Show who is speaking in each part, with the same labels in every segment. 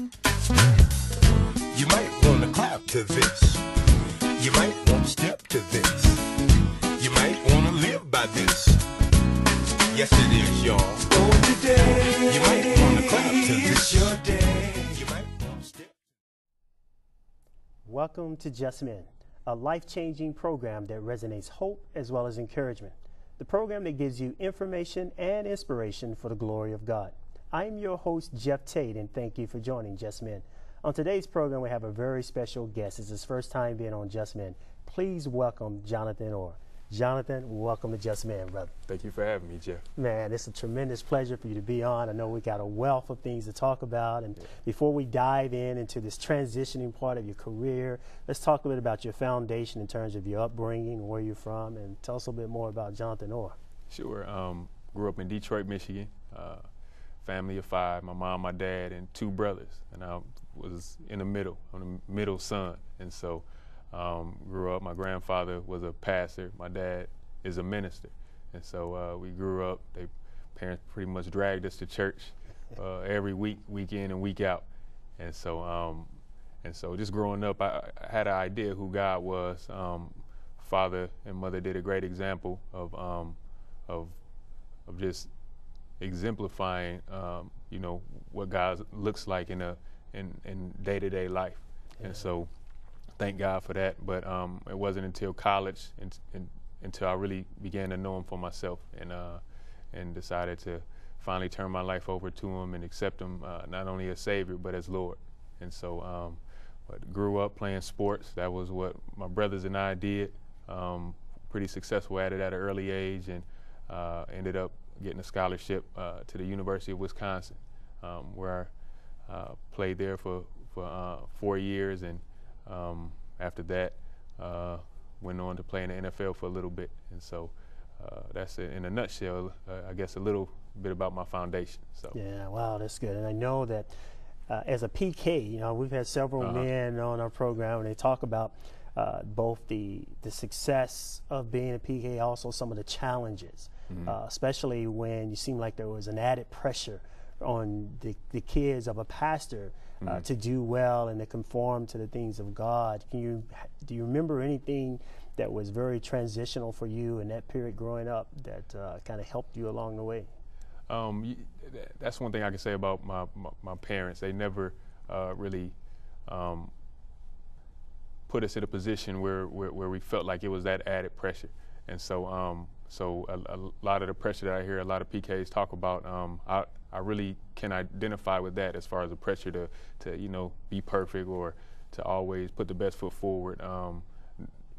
Speaker 1: You might want to clap to this. You might want to step to this. You might want to live by this. Yes, it is, y'all. Today. You might want to clap to this. Your day. You might want to step.
Speaker 2: Welcome to Just Men, a life changing program that resonates hope as well as encouragement. The program that gives you information and inspiration for the glory of God. I'm your host, Jeff Tate, and thank you for joining Just Men. On today's program, we have a very special guest. It's his first time being on Just Men. Please welcome Jonathan Orr. Jonathan, welcome to Just Men, brother.
Speaker 3: Thank you for having me, Jeff.
Speaker 2: Man, it's a tremendous pleasure for you to be on. I know we got a wealth of things to talk about. And before we dive in into this transitioning part of your career, let's talk a bit about your foundation in terms of your upbringing, where you're from, and tell us a little bit more about Jonathan Orr.
Speaker 3: Sure. Um, grew up in Detroit, Michigan. Uh, family of five, my mom, my dad, and two brothers. And I was in the middle. I'm the middle son. And so um, grew up. My grandfather was a pastor. My dad is a minister, and so uh, we grew up. They parents pretty much dragged us to church uh, every week, week in and week out, and so um, and so just growing up, I, I, had an idea who God was. Um, father and mother did a great example of um, of of just exemplifying, um, you know, what God looks like in a in in day to day life, yeah. and so thank God for that. But um, it wasn't until college and, and, until I really began to know Him for myself and uh, and decided to finally turn my life over to Him and accept Him uh, not only as Savior but as Lord. And so, um, but grew up playing sports. That was what my brothers and I did. Um, pretty successful at it at an early age, and uh, ended up getting a scholarship uh, to the University of Wisconsin, um, where I uh, played there for for uh, four years and um, after that, uh, went on to play in the NFL for a little bit, and so uh, that's it in a nutshell. Uh, I guess a little bit about my foundation. So
Speaker 2: yeah, wow, that's good. And I know that uh, as a PK, you know, we've had several uh-huh. men on our program, and they talk about. Uh, both the the success of being a PK, also some of the challenges, mm-hmm. Uh, especially when you seem like there was an added pressure on the, the kids of a pastor uh, mm-hmm. to do well and to conform to the things of God. Can you do you remember anything that was very transitional for you in that period growing up that uh, kind of helped you along the way?
Speaker 3: Um, that's one thing I can say about my, my, my parents. They never uh, really um, put us in a position where, where, where, we felt like it was that added pressure. And so, um, so a, a, lot of the pressure that I hear a lot of PKs talk about, um, I, I really can identify with that as far as the pressure to, to you know, be perfect or to always put the best foot forward. Um,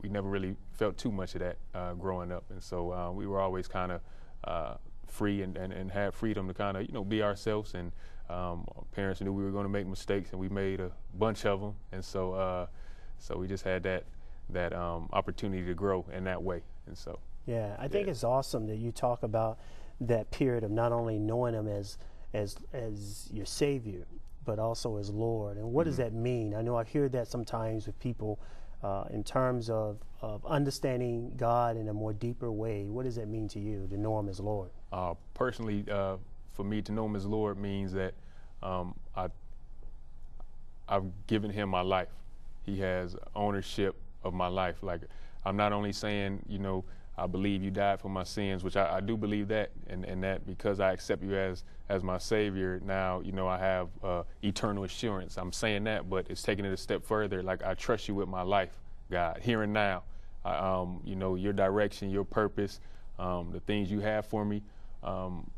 Speaker 3: we never really felt too much of that uh, growing up, and so uh, we were always kind of uh, free and, and, and had freedom to kind of you know be ourselves. And um, parents knew we were going to make mistakes, and we made a bunch of them, and so uh, so we just had that that um, opportunity to grow in that way, and so.
Speaker 2: Yeah, I think yeah. it's awesome that you talk about that period of not only knowing Him as as as your Savior, but also as Lord. And what mm-hmm. does that mean? I know I hear that sometimes with people uh, in terms of of understanding God in a more deeper way. What does that mean to you to know Him as Lord?
Speaker 3: Uh, personally, uh, for me to know Him as Lord means that um, I I've given Him my life. He has ownership of my life. Like I'm not only saying, you know I believe you died for my sins, which I, I, do believe that, and, and that because I accept you as as my Savior, now you know I have uh, eternal assurance. I'm saying that, but it's taking it a step further. Like I trust you with my life, God, here and now. I, um, you know your direction, your purpose, um, the things you have for me um,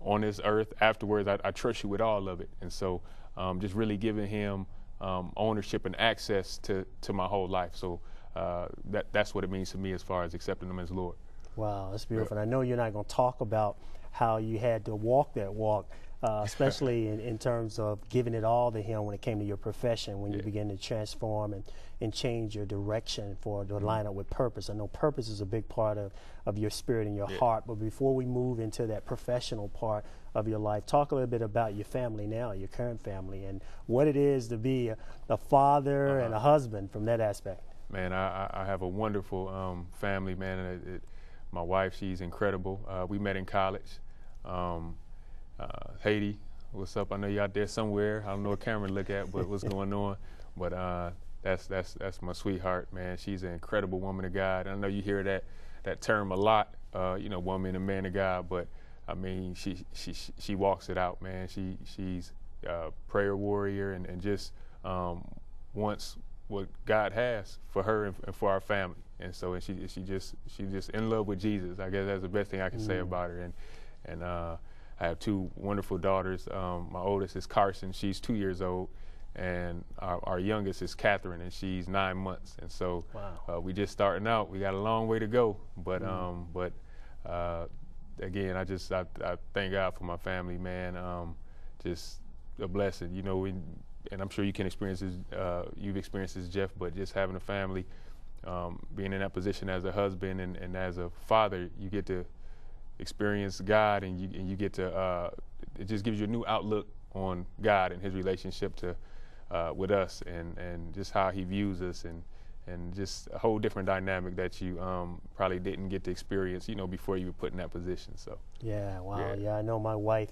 Speaker 3: on this earth. Afterwards, I, I, trust you with all of it, and so um, just really giving Him um, ownership and access to to my whole life. So uh, that that's what it means to me as far as accepting Him as Lord.
Speaker 2: Wow, that's beautiful. And I know you're not going to talk about how you had to walk that walk, uh, especially in, in, terms of giving it all to Him when it came to your profession, when yeah. you begin to transform and, and change your direction for to mm-hmm. line up with purpose. I know purpose is a big part of, of your spirit and your yeah. heart, but before we move into that professional part of your life, talk a little bit about your family now, your current family, and what it is to be a, a father uh-huh. and a husband from that aspect
Speaker 3: man, I, I have a wonderful um, family, man. It, it, my wife, she's incredible. Uh, we met in college. Um, uh, Haiti, what's up? I know you out there somewhere. I don't know what camera to look at, but what's going on? But uh, that's that's that's my sweetheart, man. She's an incredible woman of God. I know you hear that that term a lot, uh, you know, woman and man of God. But I mean, she she she walks it out, man. She she's a prayer warrior and, and just um, wants what God has for her and, and, for our family. And so, and she she just she just in love with Jesus. I guess that's the best thing I can mm. say about her. And and uh, I have two wonderful daughters. Um, my oldest is Carson. She's two years old and our, our, youngest is Catherine, and she's nine months. And so wow. uh, we just starting out. We got a long way to go, but mm. um, but uh, again, I just I, I, thank God for my family, man. Um, just a blessing, you know. And I'm sure you can experience this. Uh, you've experienced this, Jeff. But just having a family, um, being in that position as a husband and, and, as a father, you get to experience God, and you and you get to. Uh, it just gives you a new outlook on God and His relationship to uh, with us and, and just how he views us and and just a whole different dynamic that you um, probably didn't get to experience, you know, before you were put in that position. So.
Speaker 2: Yeah. Wow. Yeah. yeah I know my wife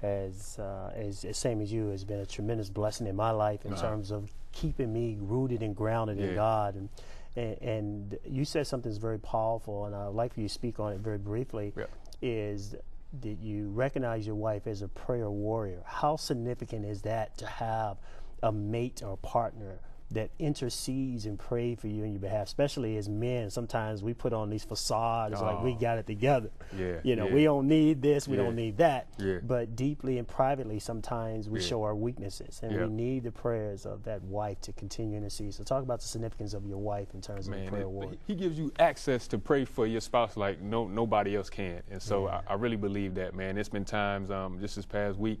Speaker 2: has, uh, is same as you, has been a tremendous blessing in my life in uh-huh. terms of keeping me rooted and grounded yeah. in God. And, and, and you said something that's very powerful, and I'd like for you to speak on it very briefly. Yeah. Is that you recognize your wife as a prayer warrior? How significant is that to have? a mate or a partner that intercedes and pray for you on your behalf, especially as men. Sometimes we put on these facades oh. like we oh. got it together. Yeah, you know,
Speaker 3: yeah.
Speaker 2: we don't need this, we
Speaker 3: yeah.
Speaker 2: don't need that. Yeah. But deeply and privately, sometimes we show our weaknesses, and we need the prayers of that wife to continue to see. So, talk about the significance of your wife in terms Man, of the prayer it,
Speaker 3: He gives you access to pray for your spouse like no nobody else can, and so I, I, really believe that. Man, it's been times um, just this past week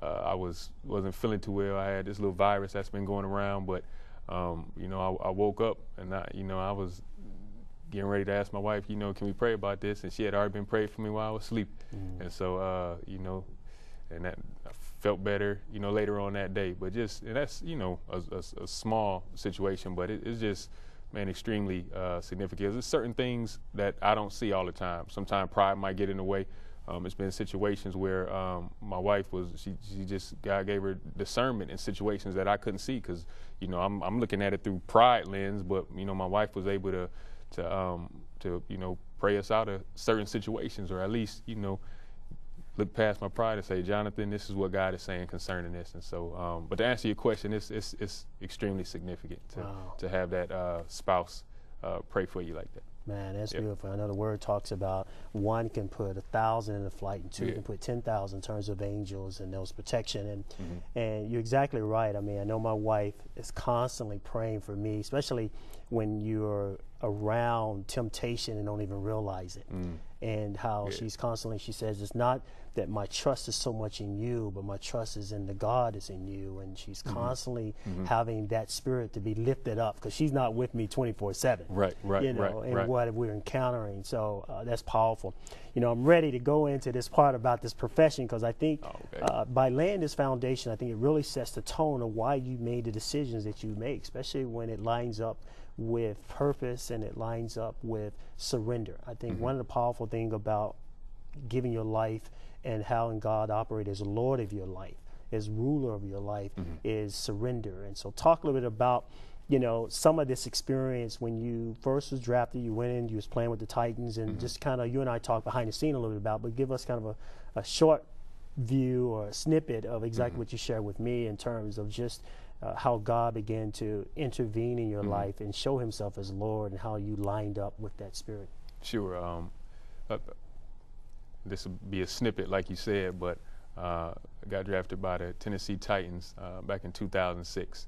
Speaker 3: uh, I was wasn't feeling too well. I had this little virus that's been going around, but um, you know, I, I, woke up and I, you know, I was getting ready to ask my wife, you know, can we pray about this? And she had already been praying for me while I was asleep, mm. and so uh, you know, and that I felt better, you know, later on that day. But just and that's you know a, a, a small situation, but it, it's just man extremely uh, significant. There's certain things that I don't see all the time. Sometimes pride might get in the way. Um, it's been situations where um, my wife was she, she just God gave her discernment in situations that I couldn't see because you know I'm I'm looking at it through pride lens, but you know my wife was able to to um, to you know pray us out of certain situations or at least you know look past my pride and say, Jonathan, this is what God is saying concerning this. And so, um, but to answer your question, it's it's, it's extremely significant to wow. to have that uh, spouse uh, pray for you like that.
Speaker 2: Man, that's yep. beautiful. I know the word talks about one can put a thousand in a flight, and two yeah. can put ten thousand in terms of angels and those protection. And mm-hmm. and you're exactly right. I mean, I know my wife is constantly praying for me, especially when you're around temptation and don't even realize it. Mm. And how yeah. she's constantly, she says, it's not that my trust is so much in you, but my trust is in the God is in you. And she's mm-hmm. constantly mm-hmm. having that spirit to be lifted up because she's not with me 24 7.
Speaker 3: Right, right,
Speaker 2: you know,
Speaker 3: right.
Speaker 2: And
Speaker 3: right.
Speaker 2: what we're encountering. So uh, that's powerful. You know, I'm ready to go into this part about this profession because I think oh, okay. uh, by laying this foundation, I think it really sets the tone of why you made the decisions that you make, especially when it lines up with purpose and it lines up with surrender. I think mm-hmm. one of the powerful things about giving your life and how God operates as Lord of your life, as ruler of your life, mm-hmm. is surrender. And so, talk a little bit about you know some of this experience when you first was drafted. You went in, you was playing with the Titans, and mm-hmm. just kind of you and I talked behind the scene a little bit about. But give us kind of a, a short view or a snippet of exactly mm-hmm. what you shared with me in terms of just uh, how God began to intervene in your mm-hmm. life and show Himself as Lord, and how you lined up with that Spirit.
Speaker 3: Sure. Um, uh, this will be a snippet, like you said, but uh, I got drafted by the Tennessee Titans uh, back in 2006.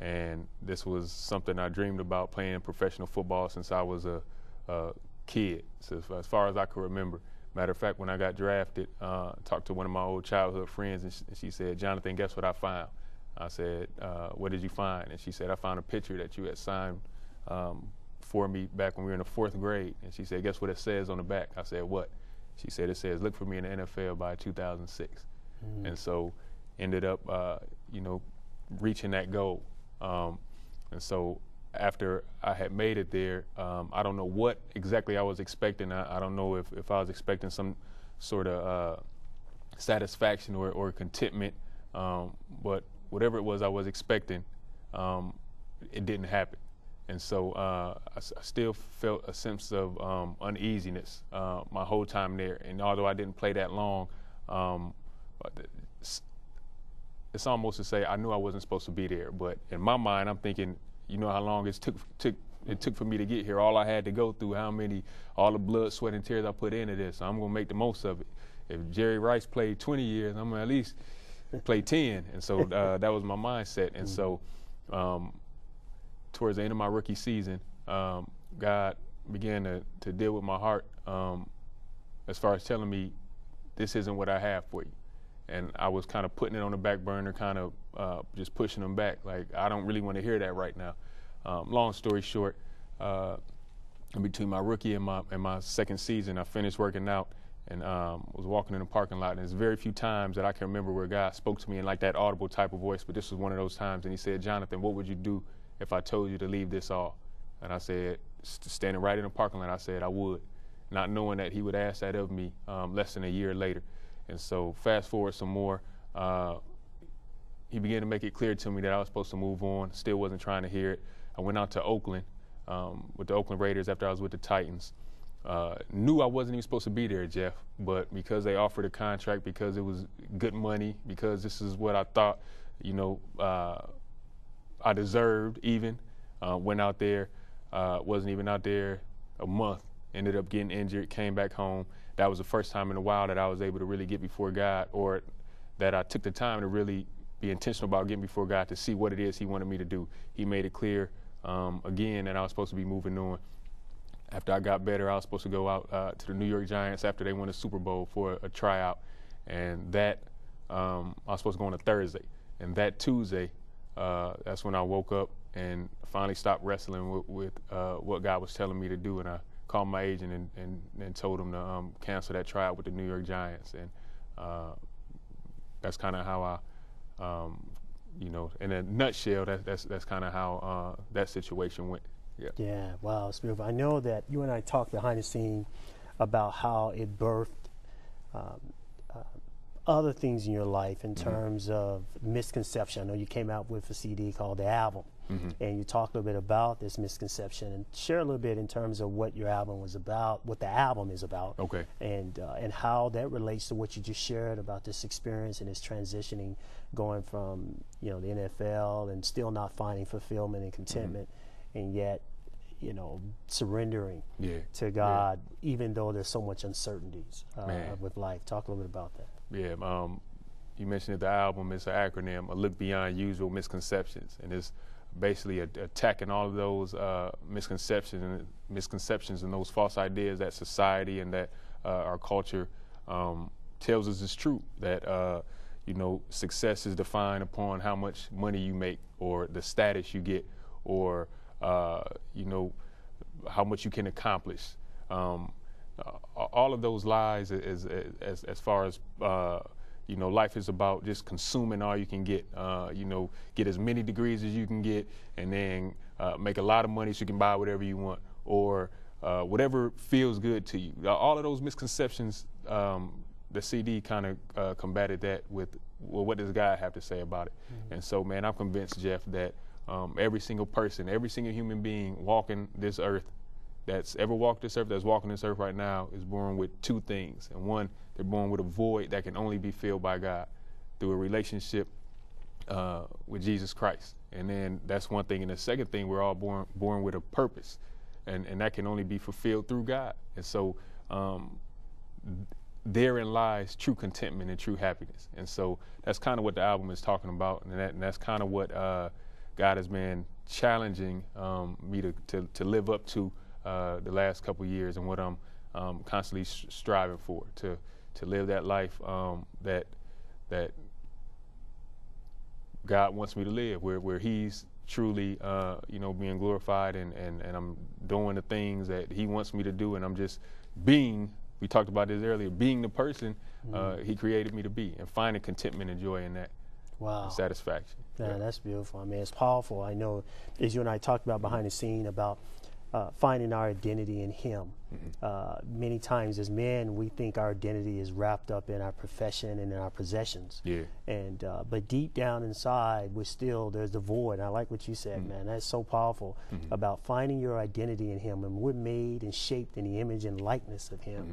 Speaker 3: And this was something I dreamed about playing professional football since I was a, a kid, so as far as I can remember. Matter of fact, when I got drafted, uh, talked to one of my old childhood friends, and, sh- and she said, Jonathan, guess what I found? I said, uh, What did you find? And she said, I found a picture that you had signed um, for me back when we were in the fourth grade. And she said, Guess what it says on the back? I said, What? She said it says, "Look for me in the NFL by 2006," mm. and so ended up, uh, you know, reaching that goal. Um, and so after I had made it there, um, I don't know what exactly I was expecting. I, I, don't know if, if I was expecting some sort of uh, satisfaction or, or contentment. Um, but whatever it was I was expecting, um, it didn't happen. And so uh, I, still felt a sense of um, uneasiness uh, my whole time there. And although I didn't play that long, um, it's, almost to say I knew I wasn't supposed to be there. But in my mind, I'm thinking, you know how long it took, took it took for me to get here, all I had to go through, how many, all the blood, sweat, and tears I put into this. So I'm going to make the most of it. If Jerry Rice played 20 years, I'm going to at least play 10. And so uh, that was my mindset. And so um, towards the end of my rookie season, um, God began to, to deal with my heart um, as far as telling me, this isn't what I have for you. And I was kind of putting it on the back burner, kind of uh, just pushing them back. Like, I don't really want to hear that right now. Um, long story short, uh, between my rookie and my and my second season, I finished working out and um, was walking in the parking lot. And there's very few times that I can remember where God spoke to me in like that audible type of voice. But this was one of those times, and He said, "Jonathan, what would you do if I told you to leave this all?" And I said, standing right in the parking lot, I said I would, not knowing that He would ask that of me um, less than a year later. And so, fast forward some more. Uh, he began to make it clear to me that I was supposed to move on. Still wasn't trying to hear it. I went out to Oakland um, with the Oakland Raiders after I was with the Titans. Uh, knew I wasn't even supposed to be there, Jeff, but because they offered a contract, because it was good money, because this is what I thought, you know, uh, I deserved even, uh, went out there, uh, wasn't even out there a month, ended up getting injured, came back home. That was the first time in a while that I was able to really get before God or that I took the time to really be intentional about getting before God to see what it is He wanted me to do. He made it clear um, again that I was supposed to be moving on. After I got better, I was supposed to go out uh, to the New York Giants after they won the Super Bowl for a, a tryout, and that um, I was supposed to go on a Thursday. And that Tuesday, uh, that's when I woke up and finally stopped wrestling with, with uh, what God was telling me to do. And I called my agent and, and, and told him to um, cancel that tryout with the New York Giants. And uh, that's kind of how I um, you know, in a nutshell, that, that's that's kind of how uh, that situation went.
Speaker 2: Yeah. Yeah. Wow, it's beautiful. I know that you and I talked behind the scene about how it birthed um, uh, other things in your life in mm-hmm. terms of misconception. I know you came out with a CD called The Album, mm-hmm. and you talked a little bit about this misconception and share a little bit in terms of what your album was about, what the album is about,
Speaker 3: okay,
Speaker 2: and uh, and how that relates to what you just shared about this experience and this transitioning, going from you know the NFL and still not finding fulfillment and contentment, mm-hmm. and yet you know, surrendering
Speaker 3: yeah.
Speaker 2: to God, yeah. even though there's so much uncertainties uh, with life. Talk a little bit about that.
Speaker 3: Yeah, um, you mentioned that the album is an acronym, a look beyond usual misconceptions, and it's basically attacking all of those uh, misconceptions and misconceptions and those false ideas that society and that uh, our culture um, tells us is true. That uh, you know, success is defined upon how much money you make, or the status you get, or uh, you know, how much you can accomplish. Um, all of those lies, as as, as far as uh, you know, life is about just consuming all you can get. Uh, you know, get as many degrees as you can get, and then uh, make a lot of money so you can buy whatever you want, or uh, whatever feels good to you. All of those misconceptions, um, the CD kind of uh, combated that with, well, what does God have to say about it? Mm-hmm. And so, man, I'm convinced, Jeff, that um, every single person, every single human being walking this earth that's ever walked this earth, that's walking this earth right now, is born with two things. And one, they're born with a void that can only be filled by God through a relationship uh, with Jesus Christ. And then that's one thing. And the second thing, we're all born born with a purpose, and and that can only be fulfilled through God. And so. Um, therein lies true contentment and true happiness. And so that's kind of what the album is talking about, and, that, and that's kind of what uh, God has been challenging um, me to, to, to, live up to uh, the last couple years and what I'm um, constantly striving for to to live that life um, that that God wants me to live, where where He's truly uh, you know being glorified and, and and I'm doing the things that He wants me to do, and I'm just being. We talked about this earlier. Being the person uh, mm-hmm. He created me to be, and finding contentment and joy in that.
Speaker 2: Wow.
Speaker 3: Satisfaction.
Speaker 2: Yeah, yeah, that's beautiful. I mean, it's powerful. I know, as you and I talked about behind the scene about uh, finding our identity in Him. Uh, many times, as men, we think our identity is wrapped up in our profession and in our possessions.
Speaker 3: Yeah.
Speaker 2: And uh, but deep down inside, we're still there's the void. And I like what you said, man. That's so powerful about finding your identity in Him, and we're made and shaped in the image and likeness of Him.